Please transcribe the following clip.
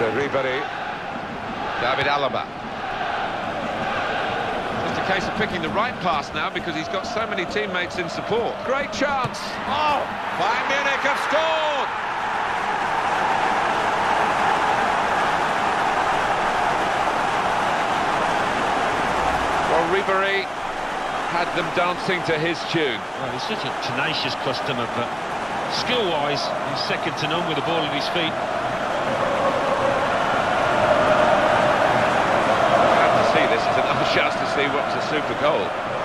uh, Ribéry. David Alaba. Just a case of picking the right pass now because he's got so many teammates in support. Great chance. Oh, Bayern Munich have scored! well, Ribéry had them dancing to his tune. Well, he's such a tenacious customer, but skill-wise, he's second to none with the ball at his feet. Chance to see what's a super goal.